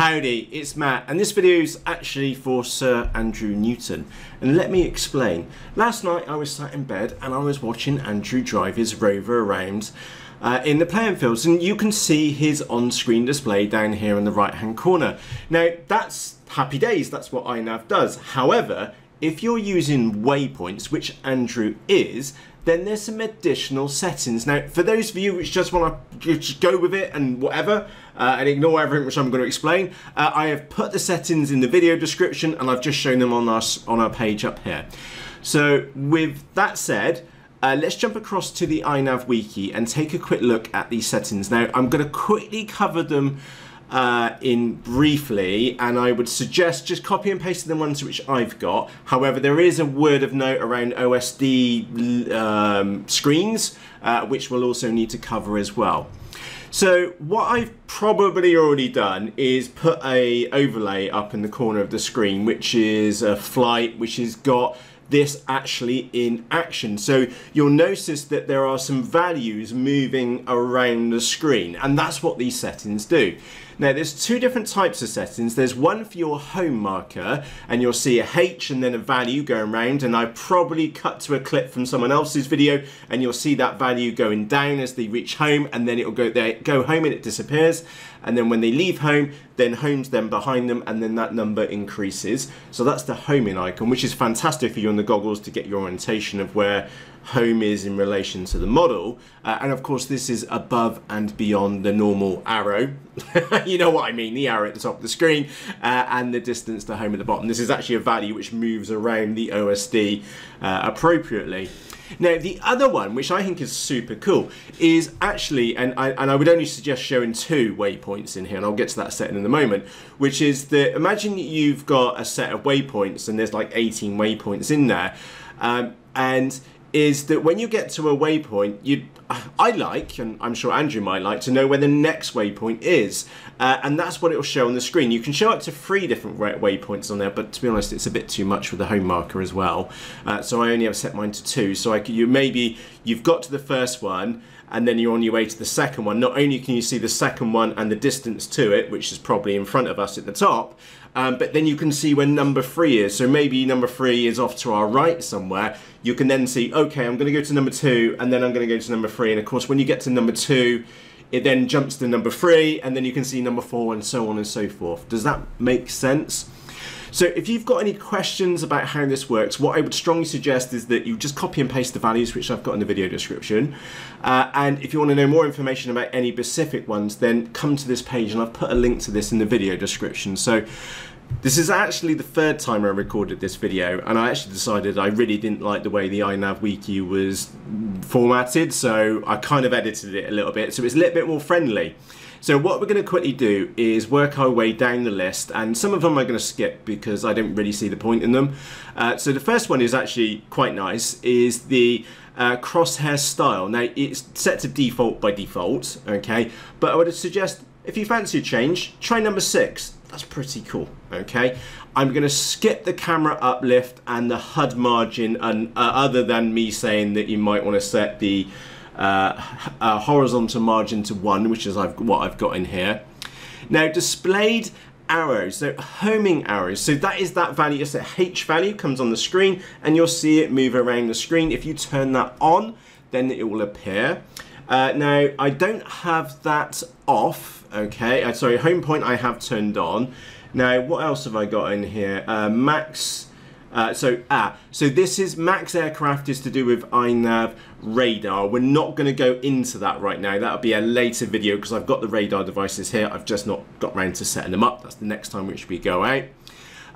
Howdy, it's Matt, and this video is actually for Sir Andrew Newton. And let me explain. Last night I was sat in bed and I was watching Andrew drive his rover around uh, in the playing fields, and you can see his on-screen display down here in the right-hand corner. Now, that's happy days, that's what iNav does. However, if you're using waypoints, which Andrew is, then there's some additional settings. Now, for those of you which just want to just go with it and whatever, uh, and ignore everything which I'm going to explain, uh, I have put the settings in the video description and I've just shown them on our, on our page up here. So with that said, uh, let's jump across to the iNav wiki and take a quick look at these settings. Now, I'm going to quickly cover them uh, in briefly, and I would suggest just copy and pasting the ones which I've got. However, there is a word of note around OSD um, screens, uh, which we'll also need to cover as well. So what I've probably already done is put a overlay up in the corner of the screen, which is a flight, which has got this actually in action. So you'll notice that there are some values moving around the screen and that's what these settings do. Now there's two different types of settings. There's one for your home marker and you'll see a H and then a value going around and I probably cut to a clip from someone else's video and you'll see that value going down as they reach home and then it'll go there, go home and it disappears and then when they leave home then home's then behind them and then that number increases. So that's the homing icon which is fantastic for you on the goggles to get your orientation of where home is in relation to the model. Uh, and of course, this is above and beyond the normal arrow. you know what I mean, the arrow at the top of the screen uh, and the distance to home at the bottom. This is actually a value which moves around the OSD uh, appropriately. Now, the other one, which I think is super cool, is actually, and I, and I would only suggest showing two waypoints in here, and I'll get to that setting in a moment, which is that imagine you've got a set of waypoints and there's like 18 waypoints in there. Um, and is that when you get to a waypoint, you I like, and I'm sure Andrew might like, to know where the next waypoint is. Uh, and that's what it will show on the screen. You can show up to three different waypoints on there, but to be honest, it's a bit too much with the home marker as well. Uh, so I only have set mine to two. So I you maybe you've got to the first one, and then you're on your way to the second one. Not only can you see the second one and the distance to it, which is probably in front of us at the top, um, but then you can see where number three is. So maybe number three is off to our right somewhere. You can then see, okay, I'm going to go to number two, and then I'm going to go to number three. And of course, when you get to number two, it then jumps to number three, and then you can see number four, and so on and so forth. Does that make sense? So if you've got any questions about how this works, what I would strongly suggest is that you just copy and paste the values which I've got in the video description. Uh, and if you want to know more information about any specific ones, then come to this page and I've put a link to this in the video description. So this is actually the third time I recorded this video and I actually decided I really didn't like the way the iNav wiki was formatted so I kind of edited it a little bit so it's a little bit more friendly. So what we're going to quickly do is work our way down the list and some of them I'm going to skip because I don't really see the point in them. Uh, so the first one is actually quite nice is the uh, crosshair style. Now it's set to default by default, okay, but I would suggest if you fancy a change, try number six. That's pretty cool, okay? I'm going to skip the camera uplift and the HUD margin and uh, other than me saying that you might want to set the uh, uh, horizontal margin to 1, which is I've, what I've got in here. Now, displayed arrows, so homing arrows. So that is that value, it's a H value, comes on the screen, and you'll see it move around the screen. If you turn that on, then it will appear. Uh, now, I don't have that off, okay? Uh, sorry, home point I have turned on. Now, what else have I got in here? Uh, max uh, so, ah, so this is Max Aircraft is to do with iNav radar. We're not going to go into that right now. That'll be a later video because I've got the radar devices here. I've just not got around to setting them up. That's the next time which we go out.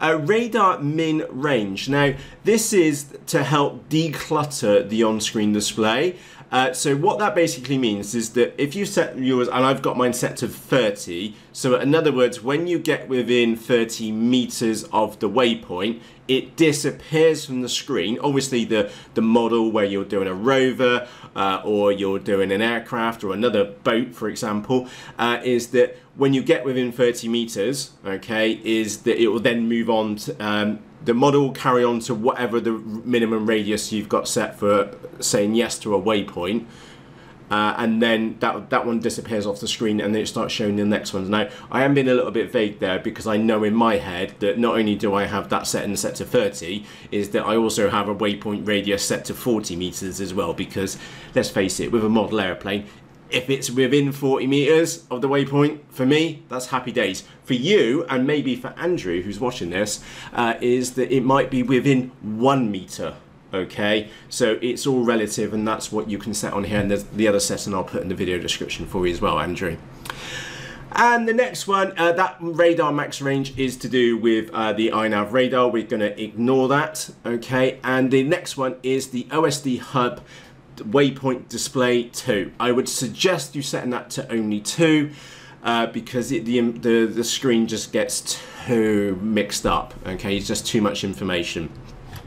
Uh, radar min range. Now, this is to help declutter the on-screen display. Uh, so what that basically means is that if you set yours, and I've got mine set to 30, so in other words, when you get within 30 meters of the waypoint, it disappears from the screen. Obviously the, the model where you're doing a rover uh, or you're doing an aircraft or another boat, for example, uh, is that when you get within 30 meters, okay, is that it will then move on to, um, the model will carry on to whatever the minimum radius you've got set for saying yes to a waypoint. uh, and then that that one disappears off the screen and then it starts showing the next ones. Now, I am being a little bit vague there because I know in my head that not only do I have that set and set to 30, is that I also have a waypoint radius set to 40 meters as well because let's face it, with a model airplane, if it's within 40 meters of the waypoint, for me, that's happy days. For you, and maybe for Andrew, who's watching this, uh, is that it might be within one meter okay so it's all relative and that's what you can set on here and there's the other setting I'll put in the video description for you as well Andrew and the next one, uh, that radar max range is to do with uh, the iNav radar. We're going to ignore that, okay? And the next one is the OSD HUD waypoint display 2. I would suggest you setting that to only 2 uh, because it, the, the, the screen just gets too mixed up, okay? It's just too much information.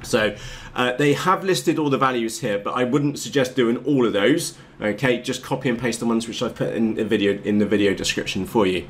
So uh, they have listed all the values here, but I wouldn't suggest doing all of those. Okay, just copy and paste the ones which I've put in the video in the video description for you.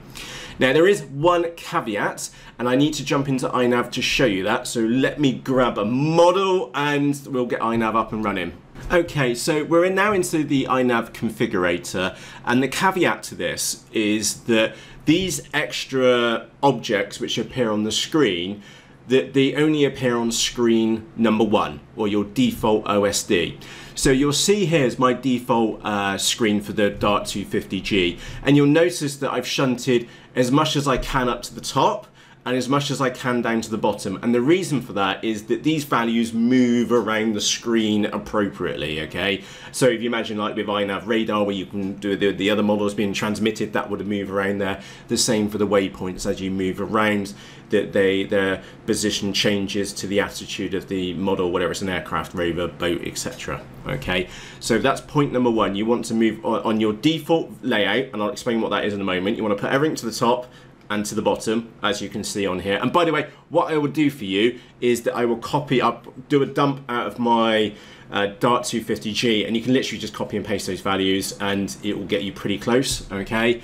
Now there is one caveat, and I need to jump into iNav to show you that. So let me grab a model, and we'll get iNav up and running. Okay, so we're now into the iNav configurator, and the caveat to this is that these extra objects which appear on the screen that they only appear on screen number one or your default OSD. So you'll see here is my default uh, screen for the Dart 250G and you'll notice that I've shunted as much as I can up to the top and as much as I can down to the bottom. And the reason for that is that these values move around the screen appropriately, okay? So if you imagine like with iNav radar where you can do the, the other models being transmitted, that would move around there. The same for the waypoints as you move around, that they their position changes to the attitude of the model, whether it's an aircraft, rover, boat, etc. Okay, so that's point number one. You want to move on, on your default layout, and I'll explain what that is in a moment. You want to put everything to the top, and to the bottom as you can see on here and by the way what I will do for you is that I will copy up do a dump out of my uh, Dart 250G and you can literally just copy and paste those values and it will get you pretty close okay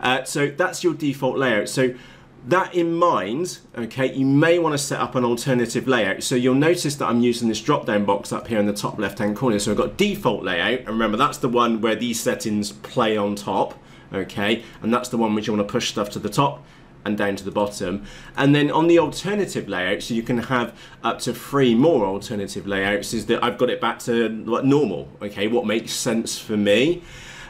uh, so that's your default layout so that in mind, okay, you may want to set up an alternative layout. So you'll notice that I'm using this drop down box up here in the top left hand corner. So I've got default layout, and remember that's the one where these settings play on top okay? And that's the one which you want to push stuff to the top and down to the bottom. And then on the alternative layout, so you can have up to three more alternative layouts, is that I've got it back to normal, okay? What makes sense for me.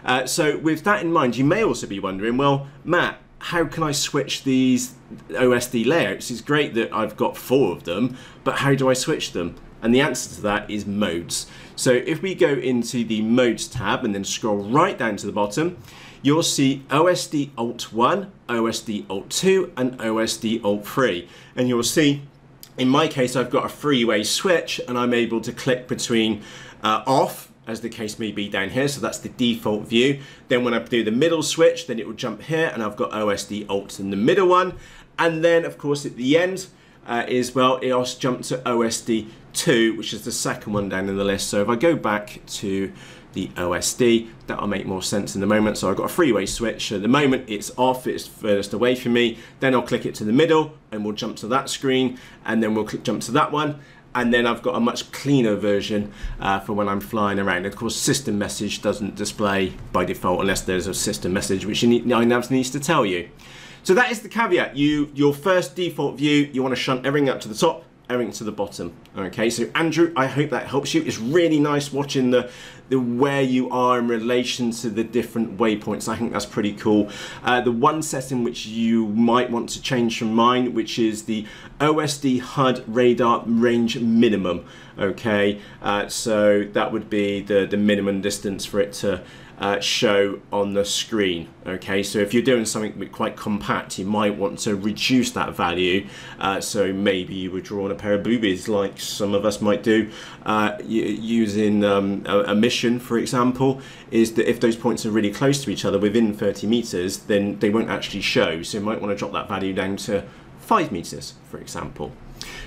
Uh, so with that in mind, you may also be wondering, well, Matt, how can I switch these OSD layouts? It's great that I've got four of them, but how do I switch them? And the answer to that is modes. So if we go into the modes tab and then scroll right down to the bottom, you'll see OSD Alt 1, OSD Alt 2, and OSD Alt 3. And you'll see, in my case, I've got a three-way switch and I'm able to click between uh, off, as the case may be down here, so that's the default view. Then when I do the middle switch, then it will jump here and I've got OSD Alt in the middle one. And then, of course, at the end, uh, is well, it also jumped to OSD 2, which is the second one down in the list. So if I go back to the OSD. That'll make more sense in the moment. So I've got a three-way switch. At the moment it's off, it's furthest away from me. Then I'll click it to the middle and we'll jump to that screen and then we'll click jump to that one. And then I've got a much cleaner version uh, for when I'm flying around. Of course, system message doesn't display by default unless there's a system message which you need, iNavs needs to tell you. So that is the caveat. You, your first default view, you want to shunt everything up to the top everything to the bottom. Okay, so Andrew, I hope that helps you. It's really nice watching the, the where you are in relation to the different waypoints. I think that's pretty cool. Uh, the one setting which you might want to change from mine, which is the OSD HUD radar range minimum. Okay, uh, so that would be the, the minimum distance for it to uh, show on the screen. Okay, so if you're doing something quite compact, you might want to reduce that value. Uh, so maybe you would draw a pair of boobies like some of us might do uh, using um, a, a, mission, for example, is that if those points are really close to each other within 30 meters, then they won't actually show. So you might want to drop that value down to five meters, for example.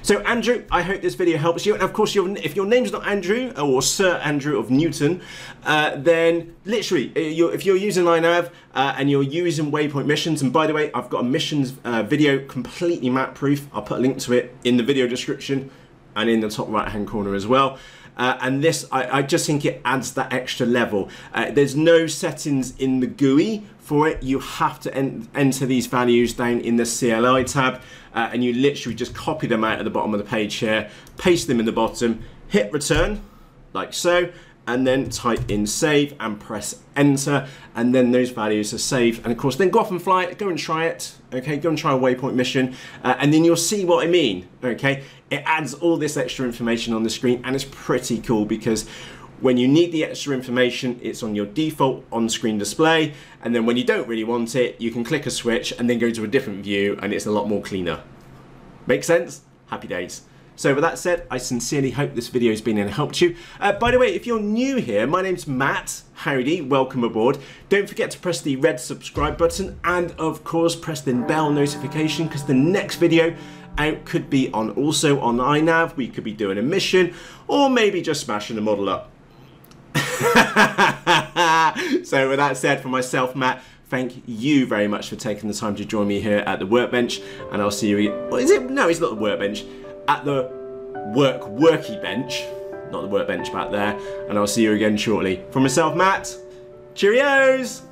So Andrew, I hope this video helps you. And of course, if your name's not Andrew or Sir Andrew of Newton, uh, then literally, uh, you're, if you're using iNav uh, and you're using Waypoint missions, and by the way, I've got a missions uh, video completely map proof. I'll put a link to it in the video description and in the top right hand corner as well. Uh, and this, I, I, just think it adds that extra level. Uh, there's no settings in the GUI for it. You have to en enter these values down in the CLI tab uh, and you literally just copy them out at the bottom of the page here, paste them in the bottom, hit return, like so, and then type in save and press enter and then those values are saved and of course then go off and fly it go and try it okay go and try a waypoint mission uh, and then you'll see what I mean okay it adds all this extra information on the screen and it's pretty cool because when you need the extra information, it's on your default on-screen display, and then when you don't really want it, you can click a switch and then go to a different view, and it's a lot more cleaner. Make sense? Happy days. So with that said, I sincerely hope this video has been and helped you. Uh, by the way, if you're new here, my name's Matt. Howdy, welcome aboard. Don't forget to press the red subscribe button and of course press the bell notification because the next video out could be on also on iNav. We could be doing a mission or maybe just smashing the model up. so with that said, for myself, Matt, thank you very much for taking the time to join me here at the workbench and I'll see you, is it? No, it's not the workbench at the work worky bench, not the workbench back there, and I'll see you again shortly. From myself, Matt, cheerios!